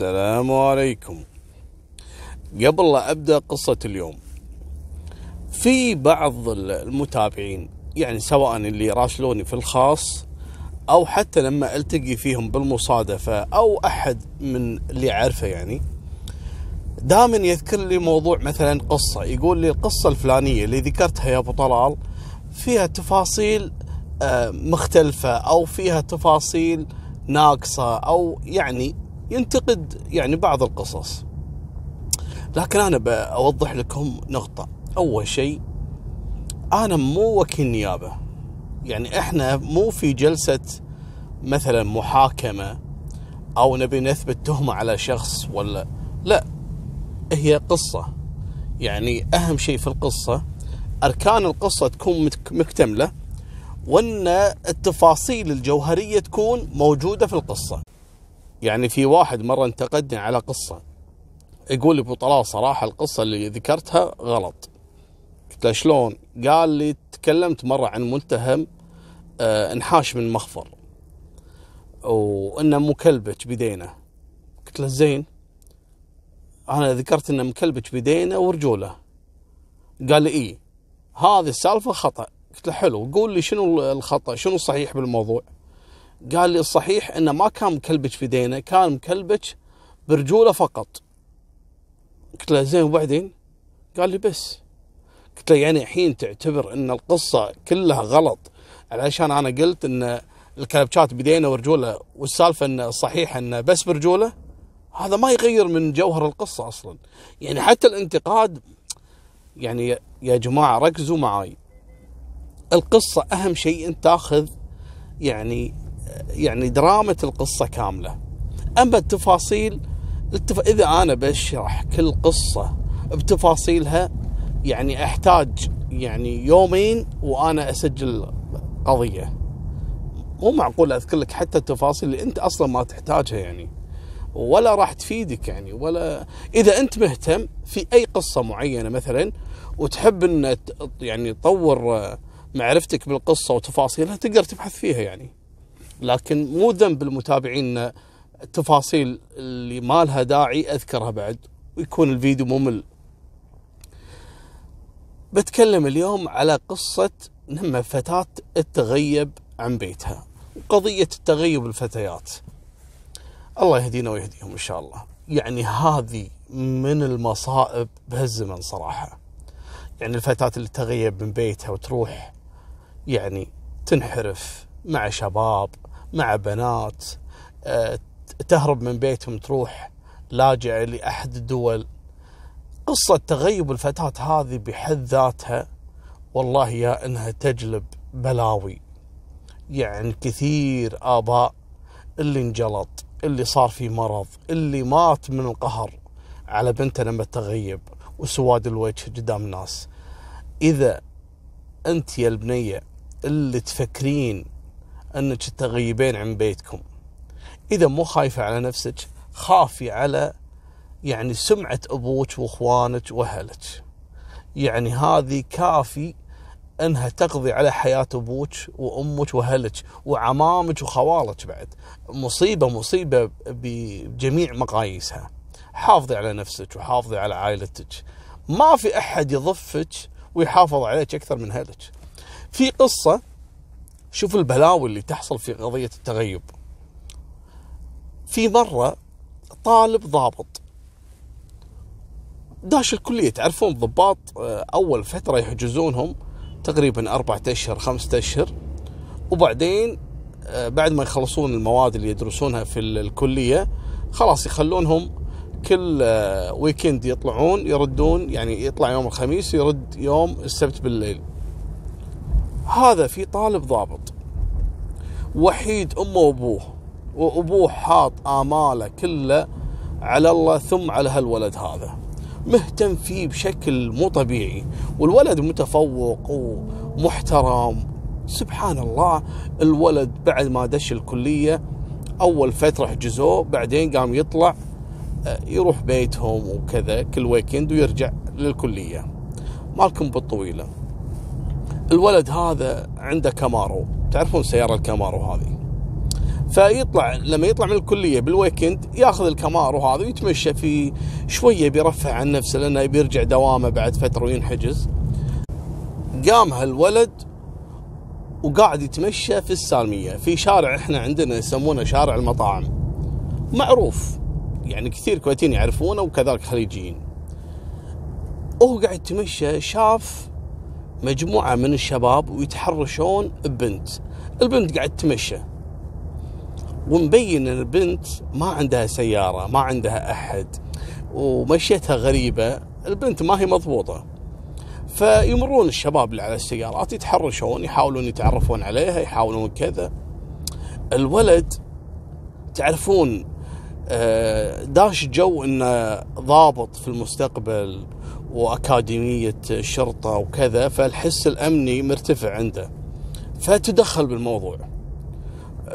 السلام عليكم. قبل لا أبدأ قصة اليوم في بعض المتابعين يعني سواء اللي يراسلوني في الخاص أو حتى لما ألتقي فيهم بالمصادفة أو أحد من اللي أعرفه يعني دائما يذكر لي موضوع مثلا قصة. يقول لي القصة الفلانية اللي ذكرتها يا أبو طلال فيها تفاصيل آه، مختلفة أو فيها تفاصيل ناقصة أو يعني ينتقد يعني بعض القصص. لكن أنا بوضح لكم نقطة. أول شيء أنا مو وكيل نيابة. يعني إحنا مو في جلسة مثلا محاكمة أو نبي نثبت تهمة على شخص ولا لا هي قصة. يعني أهم شيء في القصة أركان القصة تكون مكتملة وأن التفاصيل الجوهرية تكون موجودة في القصة. يعني في واحد مرة انتقدني على قصة. يقول لي أبو طلال صراحة القصة اللي ذكرتها غلط. قلت له شلون؟ قال لي تكلمت مرة عن متهم آه انحاش من مخفر. وإنه مكلبج بدينه قلت له زين. أنا ذكرت إنه مكلبج بدينه ورجوله قال لي إيه هذه السالفة خطأ. قلت له حلو. قول لي شنو الخطأ؟ شنو الصحيح بالموضوع؟ قال لي الصحيح انه ما كان مكلبج في دينه كان مكلبج برجوله فقط. قلت له زين وبعدين؟ قال لي بس. قلت له يعني الحين تعتبر إن القصة كلها غلط علشان أنا قلت إن الكلبشات بدينه ورجوله والسالفة إنه الصحيح إنه بس برجوله هذا ما يغير من جوهر القصة أصلا. يعني حتى الانتقاد يعني يا جماعة ركزوا معاي. القصة أهم شيء أنت تاخذ يعني يعني درامة القصة كاملة. أما التفاصيل التف... إذا أنا بشرح كل قصة بتفاصيلها يعني أحتاج يعني يومين وأنا أسجل قضية. مو معقول أذكر لك حتى التفاصيل اللي أنت أصلا ما تحتاجها يعني. ولا راح تفيدك يعني ولا إذا أنت مهتم في أي قصة معينة مثلا وتحب أن يعني تطور معرفتك بالقصة وتفاصيلها تقدر تبحث فيها يعني. لكن مو ذنب المتابعين التفاصيل اللي ما لها داعي أذكرها بعد ويكون الفيديو ممل. بتكلم اليوم على قصة لما فتاة تتغيب عن بيتها. وقضية التغيب الفتيات. الله يهدينا ويهديهم إن شاء الله. يعني هذه من المصائب بهالزمن صراحة. يعني الفتاة اللي تغيب من بيتها وتروح يعني تنحرف مع شباب مع بنات آه، تهرب من بيتهم تروح لاجئة لأحد الدول. قصة تغيب الفتاة هذه بحد ذاتها والله يا إنها تجلب بلاوي. يعني كثير آباء اللي انجلط اللي صار في مرض اللي مات من القهر على بنته لما تغيب وسواد الوجه قدام الناس إذا أنت يا البنية اللي تفكرين أنك تغيبين عن بيتكم. إذا مو خايفة على نفسك خافي على يعني سمعة أبوك وإخوانك وأهلك. يعني هذه كافي أنها تقضي على حياة أبوك وأمك وأهلك وعمامك وخوالك بعد. مصيبة مصيبة بجميع مقاييسها. حافظي على نفسك وحافظي على عائلتك. ما في أحد يضفك ويحافظ عليك أكثر من أهلك. في قصة شوف البلاوي اللي تحصل في قضية التغيب. في مرة طالب ضابط. داش الكلية تعرفون الضباط آه، أول فترة يحجزونهم تقريبا أربعة أشهر خمسة أشهر. وبعدين آه، بعد ما يخلصون المواد اللي يدرسونها في الكلية خلاص يخلونهم كل آه، ويكند يطلعون يردون يعني يطلع يوم الخميس يرد يوم السبت بالليل. هذا في طالب ضابط. وحيد أمه وأبوه وأبوه حاط آماله كله على الله ثم على هالولد هذا. مهتم فيه بشكل مو طبيعي. والولد متفوق ومحترم. سبحان الله الولد بعد ما دش الكلية أول فترة حجزوه بعدين قام يطلع آه، يروح بيتهم وكذا كل ويكند ويرجع للكلية. مالكم بالطويلة. الولد هذا عنده كامارو. تعرفون سيارة الكامارو هذه؟ فيطلع لما يطلع من الكلية بال weekend ياخذ الكامارو وهذا ويتمشى في شوية بيرفه عن نفسه لأنه بيرجع دوامه بعد فترة وينحجز. قام هالولد وقاعد يتمشى في السالمية. في شارع إحنا عندنا يسمونه شارع المطاعم. معروف. يعني كثير كويتيين يعرفونه وكذلك خليجيين. وهو قاعد يتمشى شاف مجموعة من الشباب ويتحرشون ببنت. البنت قاعد تمشى. ومبين إن البنت ما عندها سيارة ما عندها أحد ومشيتها غريبة البنت ما هي مضبوطة. فيمرون الشباب اللي على السيارات يتحرشون يحاولون يتعرفون عليها يحاولون كذا. الولد تعرفون آه، داش جو إنه ضابط في المستقبل وأكاديمية شرطة وكذا فالحس الأمني مرتفع عنده. فتدخل بالموضوع.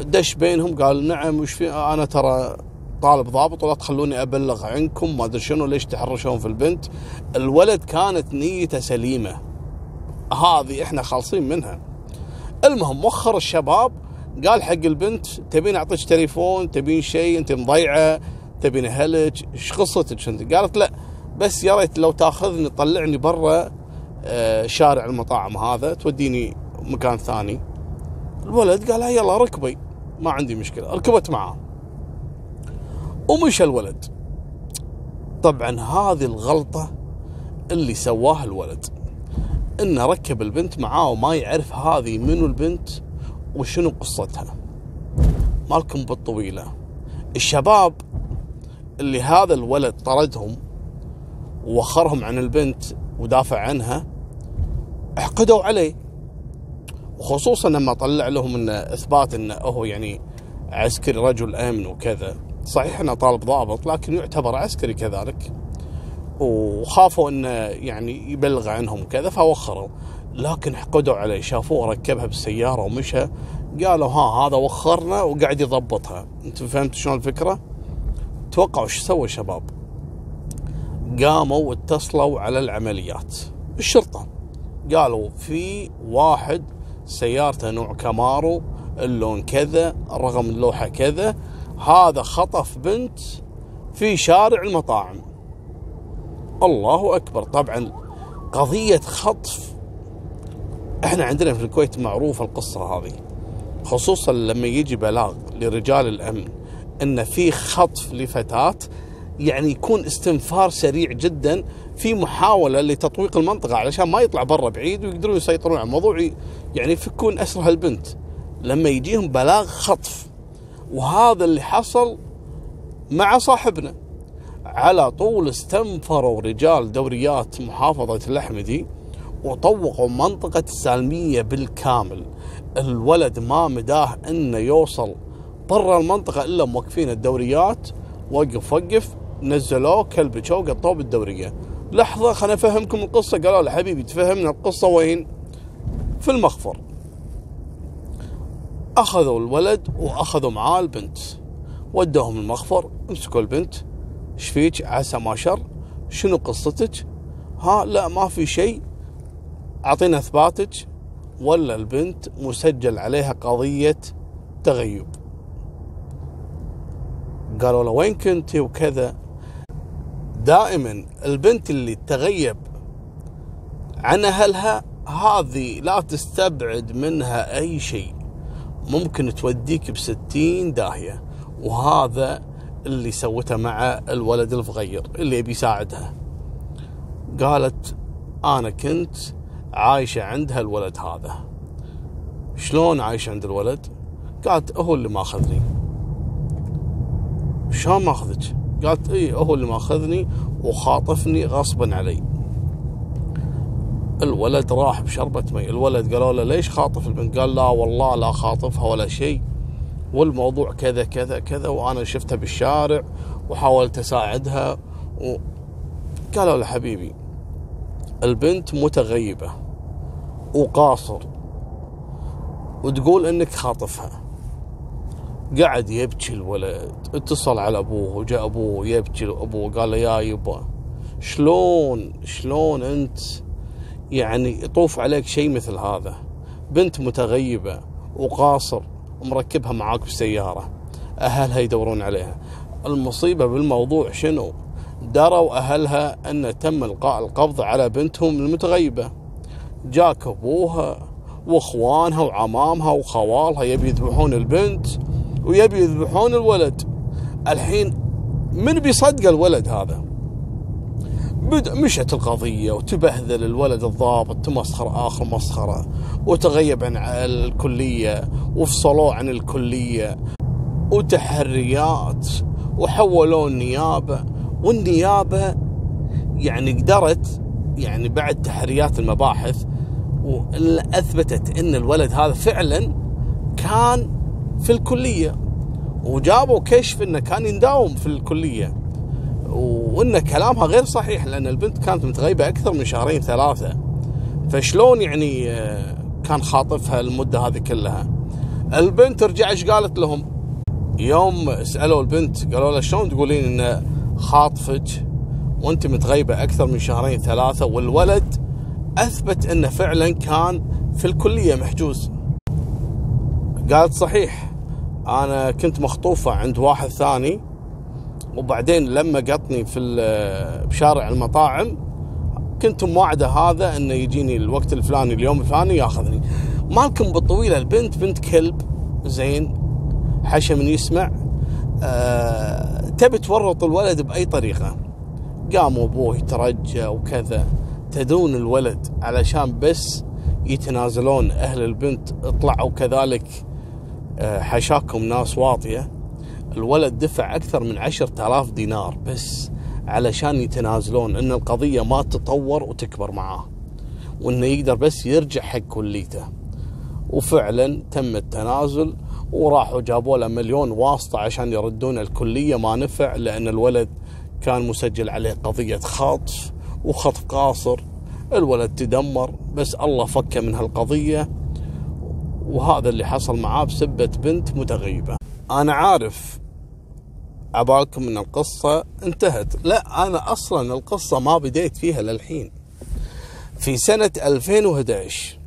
دش بينهم قال نعم وش في؟ أنا ترى طالب ضابط ولا تخلوني أبلغ عنكم؟ ما أدري شنو ليش تحرشون في البنت؟ الولد كانت نيته سليمة. هذه إحنا خالصين منها. المهم وخر الشباب قال حق البنت تبين أعطيك تليفون تبين شيء أنت مضيعة تبين أهلك إيش قصتك انت قالت لا بس يا ريت لو تاخذني تطلعني برا آه، شارع المطاعم هذا توديني مكان ثاني. الولد قال يلا ركبي. ما عندي مشكلة. ركبت معاه. ومشى الولد. طبعا هذه الغلطة اللي سواها الولد. إنه ركب البنت معاه وما يعرف هذه منو البنت وشنو قصتها. مالكم بالطويلة. الشباب اللي هذا الولد طردهم ووخرهم عن البنت ودافع عنها احقدوا عليه. وخصوصا لما طلع لهم انه إثبات انه هو يعني عسكري رجل آمن وكذا. صحيح إنه طالب ضابط لكن يعتبر عسكري كذلك. وخافوا انه يعني يبلغ عنهم وكذا فوخروا. لكن حقدوا عليه شافوه ركبها بالسيارة ومشى. قالوا ها هذا وخرنا وقاعد يضبطها. انت فهمت شلون الفكرة؟ توقعوا إيش سوى الشباب؟ قاموا واتصلوا على العمليات. الشرطة قالوا في واحد سيارته نوع كامارو اللون كذا رقم اللوحة كذا. هذا خطف بنت في شارع المطاعم. الله أكبر. طبعا قضية خطف. إحنا عندنا في الكويت معروفة القصة هذه. خصوصا لما يجي بلاغ لرجال الأمن إن في خطف لفتاة يعني يكون استنفار سريع جدا في محاولة لتطويق المنطقة علشان ما يطلع برا بعيد ويقدرون يسيطرون على الموضوع. يعني يفكون اسر هالبنت لما يجيهم بلاغ خطف وهذا اللي حصل مع صاحبنا. على طول استنفروا رجال دوريات محافظة الأحمدي وطوقوا منطقة السالمية بالكامل. الولد ما مداه إنه يوصل برا المنطقة إلا موقفين الدوريات. وقف وقف. نزلوه كلبشوه وقطوه بالدوريه لحظة خليني أفهمكم القصة. قالوا له حبيبي تفهمنا القصة وين؟ في المخفر. أخذوا الولد وأخذوا معاه البنت. ودوهم المخفر امسكوا البنت. إيش فيك؟ عسى ما شر. شنو قصتك؟ ها لا ما في شيء. أعطينا إثباتك. ولا البنت مسجل عليها قضية تغيب. قالوا له وين كنتي؟ وكذا. دائما البنت اللي تغيب عن أهلها هذه لا تستبعد منها أي شيء. ممكن توديك بستين داهية وهذا اللي سوته مع الولد الصغير اللي يبي يساعدها. قالت أنا كنت عايشة عندها الولد هذا. شلون عايشة عند الولد؟ قالت هو اللي ماخذني. شلون ماخذك؟ قالت اي هو اللي مأخذني وخاطفني غصبا علي. الولد راح بشربة مي الولد قالوا له ليش خاطف البنت؟ قال لا والله لا خاطفها ولا شيء. والموضوع كذا كذا كذا وأنا شفتها بالشارع وحاولت أساعدها و... قالوا له حبيبي البنت متغيبة وقاصر وتقول إنك خاطفها. قعد يبكي الولد. اتصل على أبوه وجاء أبوه يبكي. أبوه قال له يا يبا شلون شلون أنت؟ يعني يطوف عليك شيء مثل هذا. بنت متغيبة وقاصر مركبها معاك بالسيارة. أهلها يدورون عليها. المصيبة بالموضوع شنو؟ دروا أهلها أن تم إلقاء القبض على بنتهم المتغيبة. جاك أبوها وإخوانها وعمامها وخوالها يبي يذبحون البنت. ويبي يذبحون الولد. الحين من بيصدق الولد هذا؟ بدأ مشت القضية وتبهذل الولد الضابط تمسخر آخر مسخرة وتغيب عن الكلية وفصلوه عن الكلية وتحريات وحولوه النيابة والنيابة يعني قدرت يعني بعد تحريات المباحث اثبتت إن الولد هذا فعلا كان في الكلية. وجابوا كشف إنه كان ينداوم في الكلية. وإن كلامها غير صحيح لأن البنت كانت متغيبة أكثر من شهرين ثلاثة. فشلون يعني آه، كان خاطفها المدة هذه كلها؟ البنت رجع إيش قالت لهم؟ يوم سألوا البنت قالوا لها شلون تقولين إنه خاطفك وأنت متغيبة أكثر من شهرين ثلاثة؟ والولد أثبت إنه فعلا كان في الكلية محجوز. قالت صحيح. أنا كنت مخطوفة عند واحد ثاني وبعدين لما قطني في بشارع المطاعم كنت موعده هذا إنه يجيني الوقت الفلاني اليوم الفلاني ياخذني. مالكم بالطويلة البنت بنت كلب زين حشا من يسمع أه تبي تورط الولد بأي طريقة. قام أبوه يترجى وكذا. تدون الولد علشان بس يتنازلون أهل البنت طلعوا كذلك. حشاكم ناس واطية. الولد دفع أكثر من عشرة آلاف دينار بس علشان يتنازلون إن القضية ما تطور وتكبر معاه وإنه يقدر بس يرجع حق كليته. وفعلا تم التنازل وراحوا جابوا له مليون واسطة عشان يردون الكلية ما نفع لأن الولد كان مسجل عليه قضية خطف وخطف قاصر. الولد تدمر بس الله فكه من هالقضية. وهذا اللي حصل معاه بسبة بنت متغيبة أنا عارف عبالكم ان القصة انتهت. لا أنا أصلا القصة ما بديت فيها للحين. في سنة 2011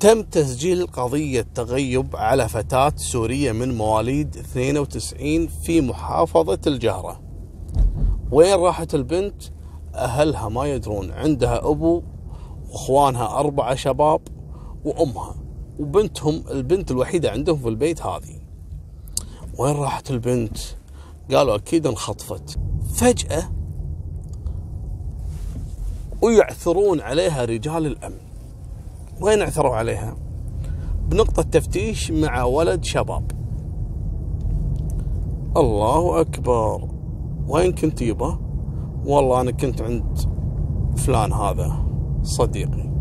تم تسجيل قضية تغيب على فتاة سورية من مواليد 92 في محافظة الجهرة. وين راحت البنت؟ أهلها ما يدرون. عندها أبو وأخوانها أربعة شباب. وأمها وبنتهم البنت الوحيدة عندهم في البيت هذه. وين راحت البنت؟ قالوا أكيد انخطفت. فجأة ويعثرون عليها رجال الأمن. وين عثروا عليها؟ بنقطة تفتيش مع ولد شباب. الله أكبر. وين كنت يبا؟ والله أنا كنت عند فلان هذا صديقي.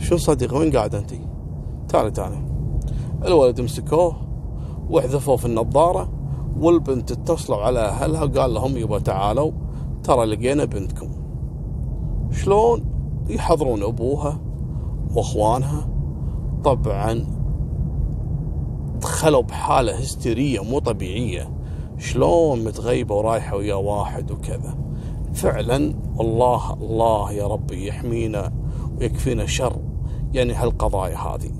شو صديقي؟ وين قاعد أنت؟ تعالي تعالي الولد مسكوه وحذفوه في النظارة والبنت اتصلوا على أهلها وقال لهم يبا تعالوا ترى لقينا بنتكم. شلون؟ يحضرون أبوها وأخوانها. طبعا دخلوا بحالة هستيرية مو طبيعية. شلون متغيبة ورايحة ويا واحد وكذا. فعلا والله الله يا ربي يحمينا ويكفينا شر. يعني هالقضايا هذه.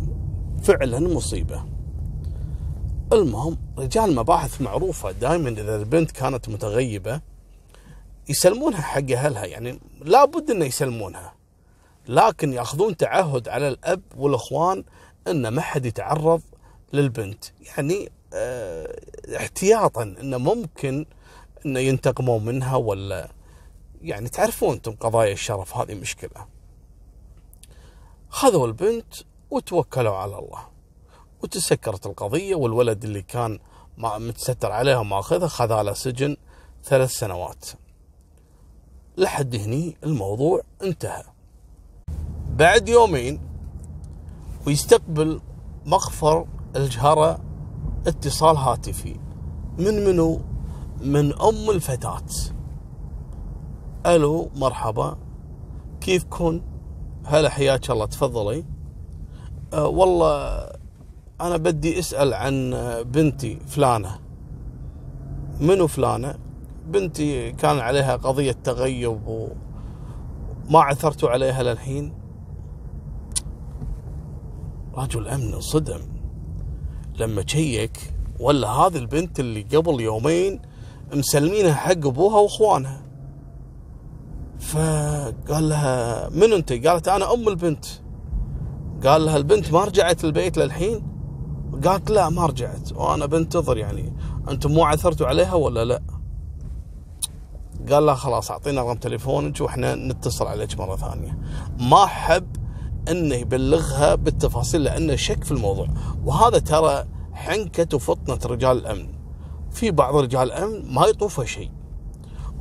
فعلا مصيبة. المهم رجال مباحث معروفة دائما إذا البنت كانت متغيبة يسلمونها حق أهلها. يعني لابد أنه يسلمونها. لكن يأخذون تعهد على الأب والأخوان أن ما حد يتعرض للبنت. يعني آه احتياطا أنه ممكن أنه ينتقموا منها ولا يعني تعرفون أنتم قضايا الشرف هذه مشكلة. خذوا البنت وتوكلوا على الله. وتسكرت القضية والولد اللي كان متستر عليها ماخذها خذ له سجن ثلاث سنوات. لحد هني الموضوع انتهى. بعد يومين ويستقبل مخفر الجهرة اتصال هاتفي. من منو؟ من أم الفتاة. ألو مرحبا. كيفكن؟ هلا حياك الله. تفضلي. أه والله أنا بدي أسأل عن بنتي فلانة. منو فلانة؟ بنتي كان عليها قضية تغيب وما عثرتوا عليها للحين. رجل أمن انصدم لما شيك ولا هذه البنت اللي قبل يومين مسلمينها حق أبوها وإخوانها. فقال لها من أنت؟ قالت أنا أم البنت. قال لها البنت ما رجعت البيت للحين؟ قالت لا ما رجعت. وأنا بنتظر يعني أنتم مو عثرتوا عليها ولا لا؟ قال لها خلاص أعطينا رقم تليفونك وإحنا نتصل عليك مرة ثانية. ما حب إنه يبلغها بالتفاصيل لأنه شك في الموضوع. وهذا ترى حنكة وفطنة رجال الأمن. في بعض رجال الأمن ما يطوفه شيء.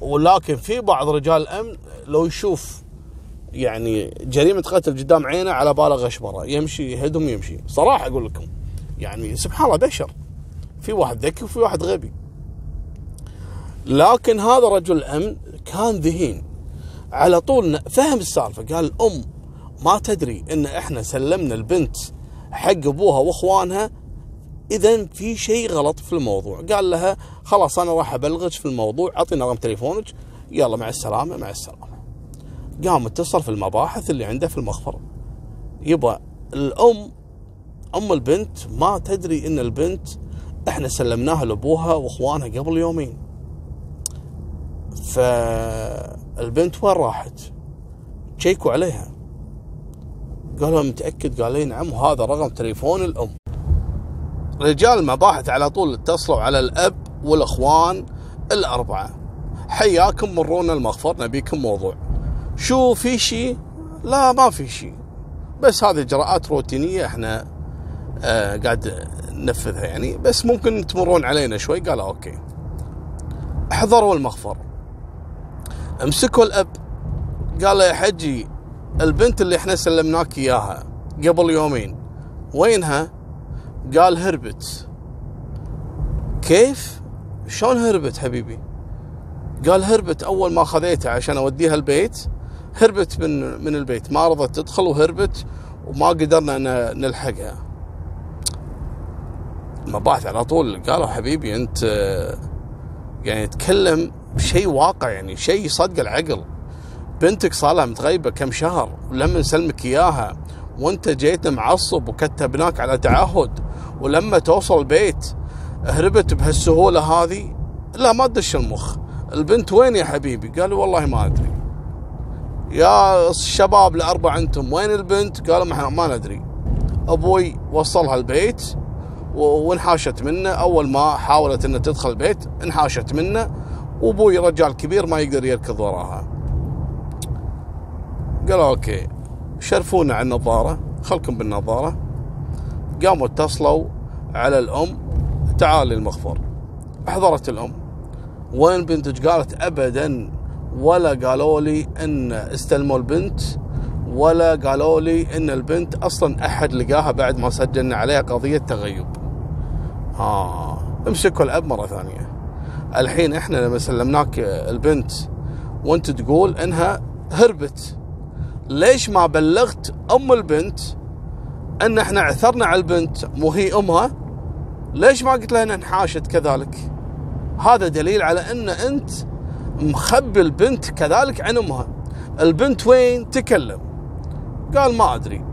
ولكن في بعض رجال الأمن لو يشوف يعني جريمة قتل قدام عينه على باله غشبره يمشي يهدم يمشي صراحة أقول لكم يعني سبحان الله بشر. في واحد ذكي وفي واحد غبي. لكن هذا رجل الأمن كان ذهين. على طول فهم السالفة قال الام ما تدري إن إحنا سلمنا البنت حق أبوها وأخوانها اذا في شيء غلط في الموضوع. قال لها خلاص أنا راح أبلغك في الموضوع اعطينا رقم تليفونك. يلا مع السلامة مع السلامة. قام اتصل في المباحث اللي عنده في المخفر يبا الأم أم البنت ما تدري إن البنت إحنا سلمناها لأبوها وإخوانها قبل يومين. فالبنت وين راحت؟ شيكوا عليها. قالوا متأكد؟ قال لي نعم وهذا رقم تليفون الأم. رجال المباحث على طول اتصلوا على الأب والأخوان الأربعة. حياكم مرونا المخفر نبيكم موضوع. شو في شيء لا ما في شيء بس هذه إجراءات روتينية إحنا آه قاعد ننفذها يعني. بس ممكن تمرون علينا شوي. قال أوكي. حضروا المخفر امسكوا الأب. قال له يا حجي البنت اللي إحنا سلمناك إياها قبل يومين وينها؟ قال هربت. كيف؟ شلون هربت حبيبي؟ قال هربت أول ما خذيتها عشان أوديها البيت. هربت من من البيت ما رضت تدخل وهربت وما قدرنا نلحقها. المباحث على طول قالوا حبيبي أنت يعني تكلم بشيء واقع يعني شيء يصدق العقل. بنتك صار لها متغيبة كم شهر ولما نسلمك إياها وأنت جيت معصب وكتبناك على تعهد. ولما توصل البيت هربت بهالسهولة هذه لا ما تدش المخ. البنت وين يا حبيبي؟ قالوا والله ما أدري. يا الشباب الاربع أنتم وين البنت؟ قالوا ما ما ندري. أبوي وصلها البيت وانحاشت منه. أول ما حاولت انها تدخل البيت انحاشت منه. وأبوي رجال كبير ما يقدر يركض وراها. قالوا أوكي شرفونا على النظارة. خلكم بالنظارة. قاموا اتصلوا على الأم تعالي المخفر أحضرت الأم. وين بنتك؟ قالت ابدا ولا قالوا لي إن استلموا البنت ولا قالوا لي إن البنت أصلا أحد لقاها بعد ما سجلنا عليها قضية تغيب. آه امسكوا الأب مرة ثانية. الحين إحنا لما سلمناك البنت وأنت تقول إنها هربت. ليش ما بلغت أم البنت أن إحنا عثرنا على البنت مو هي أمها. ليش ما قلت لها أن انحاشت كذلك؟ هذا دليل على أن أنت مخبي البنت كذلك عن أمها. البنت وين؟ تكلم. قال ما أدري.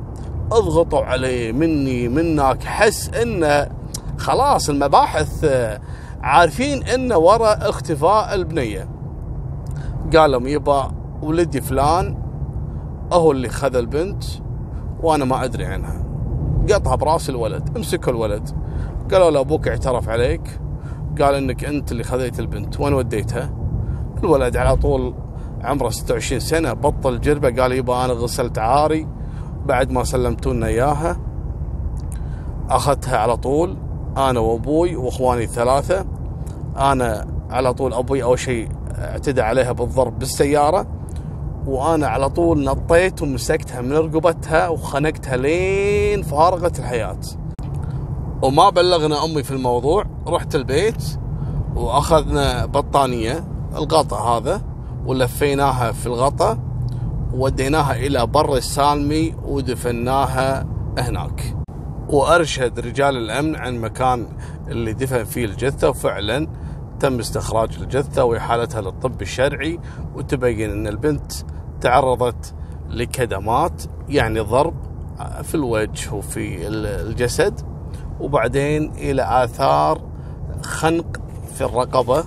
اضغطوا عليه مني منك حس انه خلاص المباحث عارفين انه وراء اختفاء البنية. قال لهم يبا ولدي فلان هو اللي خذ البنت وأنا ما أدري عنها. قطها براس الولد امسكوا الولد. قالوا له أبوك اعترف عليك. قال إنك أنت اللي خذيت البنت. وين وديتها؟ الولد على طول عمره 26 سنة بطل جربة. قال يبا أنا غسلت عاري. بعد ما سلمتونا إياها أخذتها على طول. أنا وأبوي وإخواني الثلاثة. أنا على طول أبوي أول شيء اعتدى عليها بالضرب بالسيارة. وأنا على طول نطيت ومسكتها من رقبتها وخنقتها لين فارغت الحياة. وما بلغنا أمي في الموضوع رحت البيت وأخذنا بطانية الغطاء هذا ولفيناها في الغطاء وديناها إلى بر السالمي ودفناها هناك. وأرشد رجال الأمن عن مكان اللي دفن فيه الجثة وفعلا تم استخراج الجثة وإحالتها للطب الشرعي وتبين إن البنت تعرضت لكدمات يعني ضرب في الوجه وفي الجسد وبعدين إلى آثار خنق في الرقبة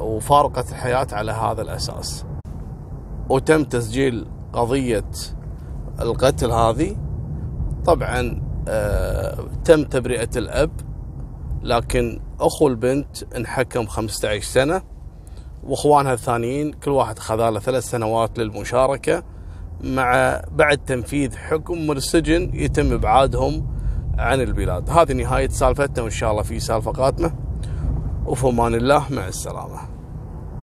وفارقت الحياة على هذا الأساس. وتم تسجيل قضية القتل هذه. طبعا آه تم تبرئة الأب لكن أخو البنت انحكم 15 سنة وإخوانها الثانيين كل واحد خذ له ثلاث سنوات للمشاركة مع بعد تنفيذ حكم من السجن يتم إبعادهم عن البلاد. هذه نهاية سالفتنا وإن شاء الله في سالفة قادمة. وفي أمان الله مع السلامة.